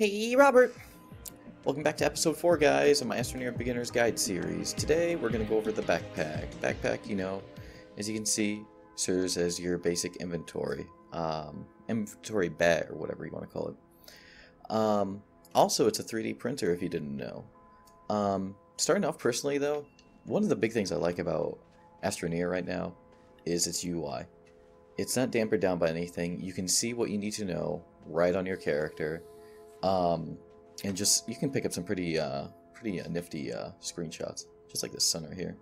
Hey, Robert! Welcome back to episode 4, guys, of my Astroneer Beginner's Guide series. Today, we're going to go over the backpack. Backpack, you know, as you can see, serves as your basic inventory. Um, inventory bag, or whatever you want to call it. Um, also, it's a 3D printer, if you didn't know. Um, starting off personally, though, one of the big things I like about Astroneer right now is its UI. It's not dampened down by anything. You can see what you need to know right on your character. Um, and just, you can pick up some pretty, uh, pretty uh, nifty uh, screenshots. Just like this sun right here.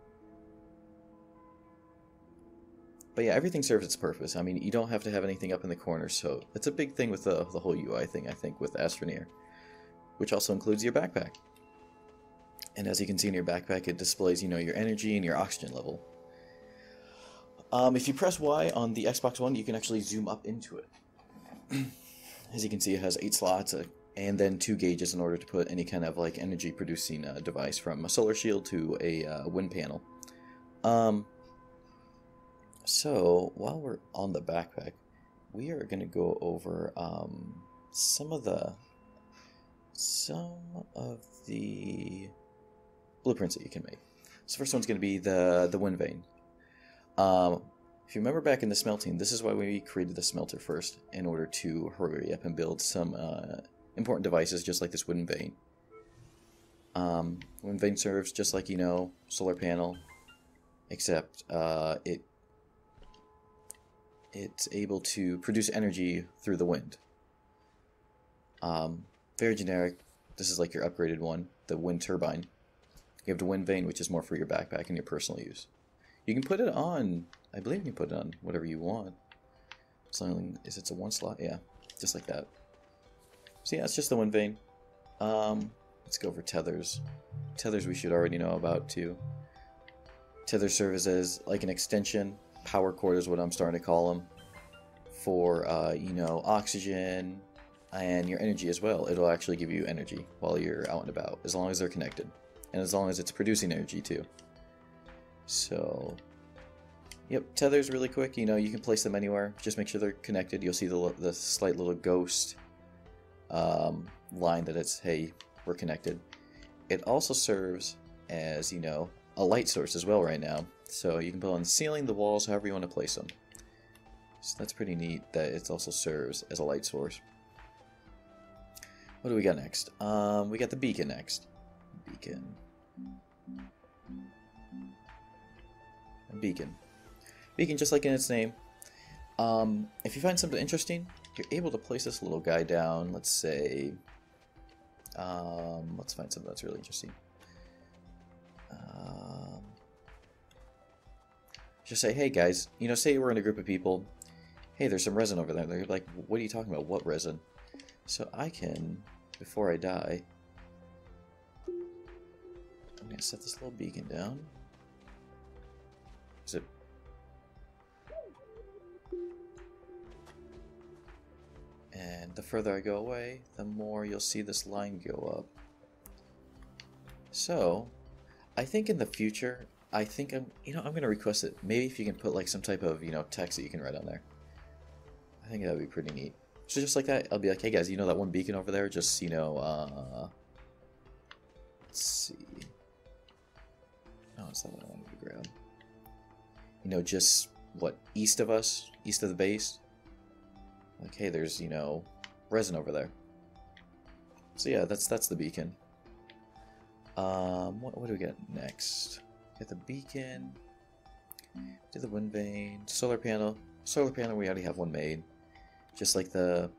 But yeah, everything serves its purpose. I mean, you don't have to have anything up in the corner, so it's a big thing with the, the whole UI thing, I think, with Astroneer. Which also includes your backpack. And as you can see in your backpack, it displays, you know, your energy and your oxygen level. Um, if you press Y on the Xbox One, you can actually zoom up into it. As you can see, it has eight slots and then two gauges in order to put any kind of like energy producing uh, device from a solar shield to a uh, wind panel. Um, so while we're on the backpack, we are going to go over um, some of the some of the blueprints that you can make. So first one's going to be the the wind vane. Um, if you remember back in the smelting, this is why we created the smelter first, in order to hurry up and build some uh, important devices just like this wooden vane. Um, wind vane serves just like, you know, solar panel, except uh, it it's able to produce energy through the wind. Um, very generic. This is like your upgraded one, the wind turbine. You have the wind vane, which is more for your backpack and your personal use. You can put it on, I believe you can put it on whatever you want. Something, is it a one slot? Yeah, just like that. So yeah, it's just the wind vane. Um, let's go over tethers. Tethers we should already know about too. Tether serves as like an extension. Power cord is what I'm starting to call them. For, uh, you know, oxygen and your energy as well. It'll actually give you energy while you're out and about, as long as they're connected. And as long as it's producing energy too. So, yep, tethers really quick. You know, you can place them anywhere. Just make sure they're connected. You'll see the, the slight little ghost um, line that it's, hey, we're connected. It also serves as, you know, a light source as well right now. So you can put on the ceiling, the walls, however you want to place them. So that's pretty neat that it also serves as a light source. What do we got next? Um, we got the beacon next. Beacon. A beacon. Beacon, just like in its name. Um, if you find something interesting, you're able to place this little guy down. Let's say, um, let's find something that's really interesting. Um, just say, hey guys, you know, say we're in a group of people. Hey, there's some resin over there. They're like, what are you talking about? What resin? So I can, before I die, I'm going to set this little beacon down. The further I go away, the more you'll see this line go up. So, I think in the future, I think I'm, you know, I'm going to request it. Maybe if you can put like some type of, you know, text that you can write on there. I think that would be pretty neat. So just like that, I'll be like, hey guys, you know that one beacon over there? Just, you know, uh, let's see. No, it's not what I wanted to grab. You know, just, what, east of us? East of the base? Like, hey, there's, you know, resin over there. So yeah, that's that's the beacon. Um, what, what do we get next? Get the beacon. Do the wind vane. Solar panel. Solar panel, we already have one made just like the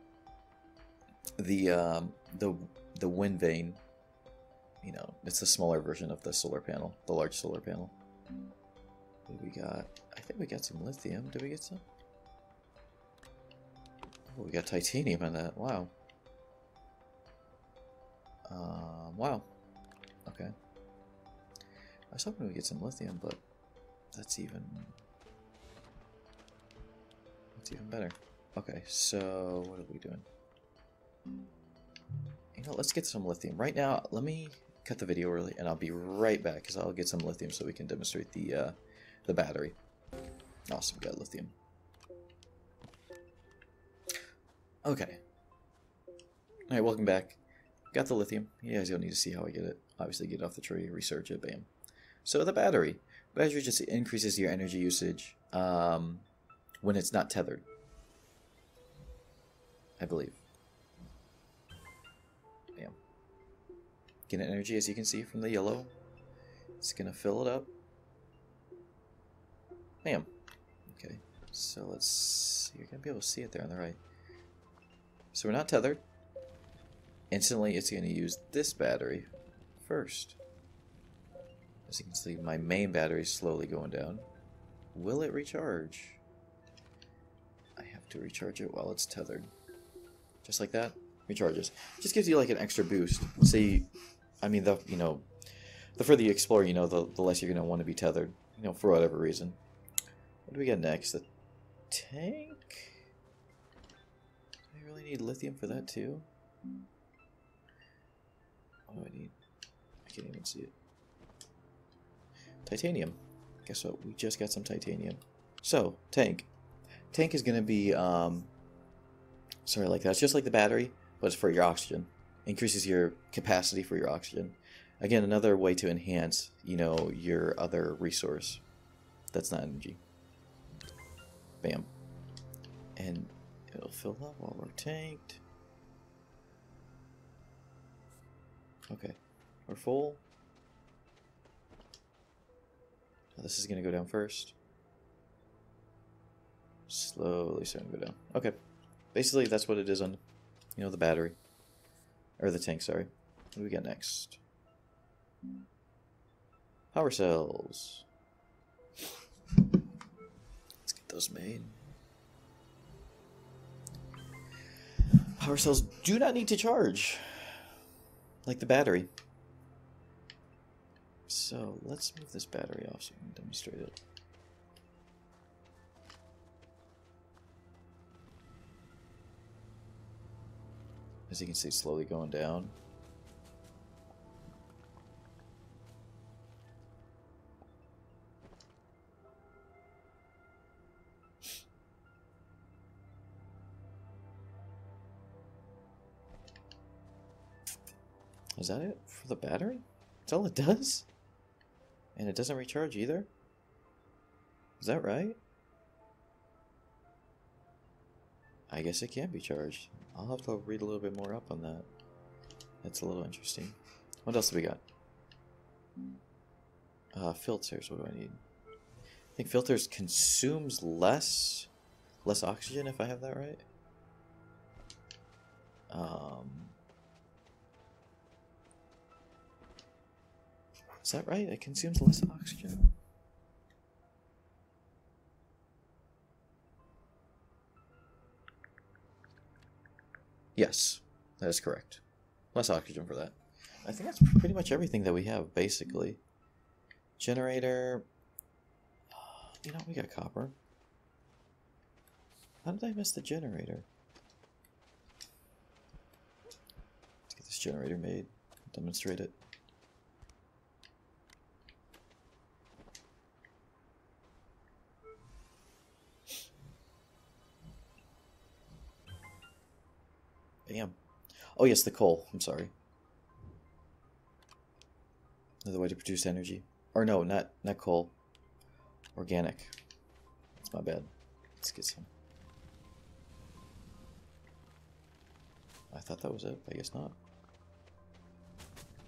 the um, the the wind vane. You know, it's a smaller version of the solar panel, the large solar panel. We got? I think we got some lithium. Did we get some? Oh, we got titanium on that. Wow. Um, wow. Okay. I was hoping we get some lithium, but that's even that's even better. Okay, so what are we doing? You know, let's get some lithium. Right now, let me cut the video early, and I'll be right back, because I'll get some lithium so we can demonstrate the, uh, the battery. Awesome, we got lithium. Okay. Alright, welcome back. got the lithium. Yeah, You guys don't need to see how I get it. Obviously, get it off the tree, research it, bam. So the battery. Battery just increases your energy usage um, when it's not tethered. I believe. Bam. Get energy, as you can see from the yellow. It's going to fill it up. Bam. Okay, so let's see. You're to be able to see it there on the right. So we're not tethered. Instantly, it's going to use this battery first. As you can see, my main battery is slowly going down. Will it recharge? I have to recharge it while it's tethered. Just like that, recharges. Just gives you like an extra boost. See, I mean, the you know, the further you explore, you know, the, the less you're going to want to be tethered, you know, for whatever reason. What do we get next? The tank? Really need lithium for that too? What do I need? I can't even see it. Titanium. Guess what? We just got some titanium. So, tank. Tank is going to be, um, sorry, like that. It's just like the battery, but it's for your oxygen. Increases your capacity for your oxygen. Again, another way to enhance, you know, your other resource. That's not energy. Bam. And it'll fill up while we're tanked. Okay. We're full. Now this is going to go down first. Slowly starting to go down. Okay. Basically, that's what it is on, you know, the battery. Or the tank, sorry. What do we got next? Power cells. Let's get those made. Power cells do not need to charge like the battery. So let's move this battery off so we can demonstrate it. As you can see, slowly going down. Is that it for the battery? That's all it does? And it doesn't recharge either? Is that right? I guess it can be charged. I'll have to read a little bit more up on that. That's a little interesting. What else do we got? Uh, filters, what do I need? I think filters consumes less less oxygen if I have that right. Um, Is that right? It consumes less oxygen. Yes, that is correct. Less oxygen for that. I think that's pretty much everything that we have, basically. Generator. Uh, you know, we got copper. How did I miss the generator? Let's get this generator made. Demonstrate it. Bam. Oh yes, the coal. I'm sorry. Another way to produce energy. Or no, not not coal. Organic. That's my bad. Let's get some. I thought that was it. I guess not.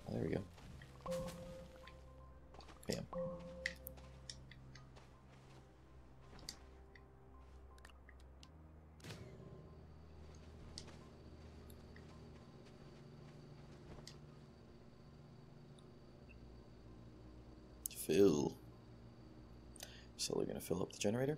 Oh, there we go. Bam. Fill. So we're going to fill up the generator.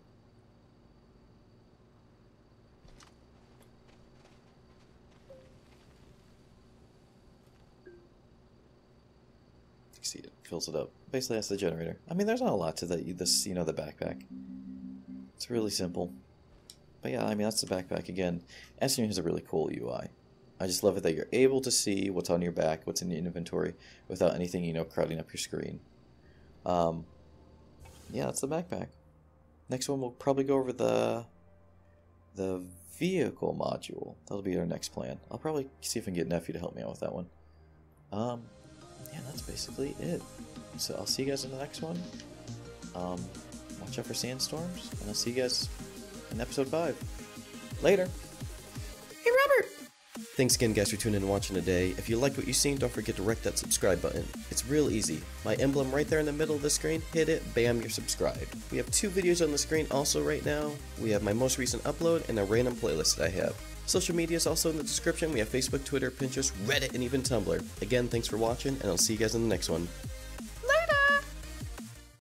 see it fills it up. Basically, that's the generator. I mean, there's not a lot to the, this, you know, the backpack. It's really simple. But yeah, I mean, that's the backpack again. Astroneer has a really cool UI. I just love it that you're able to see what's on your back, what's in your inventory, without anything, you know, crowding up your screen. Um, yeah, that's the backpack. Next one we'll probably go over the the vehicle module. That'll be our next plan. I'll probably see if I can get Nephew to help me out with that one. Um, yeah, that's basically it. So I'll see you guys in the next one. Um, watch out for sandstorms, and I'll see you guys in episode 5. Later! Thanks again, guys, for tuning in and watching today. If you liked what you've seen, don't forget to wreck that subscribe button. It's real easy. My emblem right there in the middle of the screen, hit it, bam, you're subscribed. We have two videos on the screen also right now. We have my most recent upload and a random playlist that I have. Social media is also in the description. We have Facebook, Twitter, Pinterest, Reddit, and even Tumblr. Again, thanks for watching, and I'll see you guys in the next one.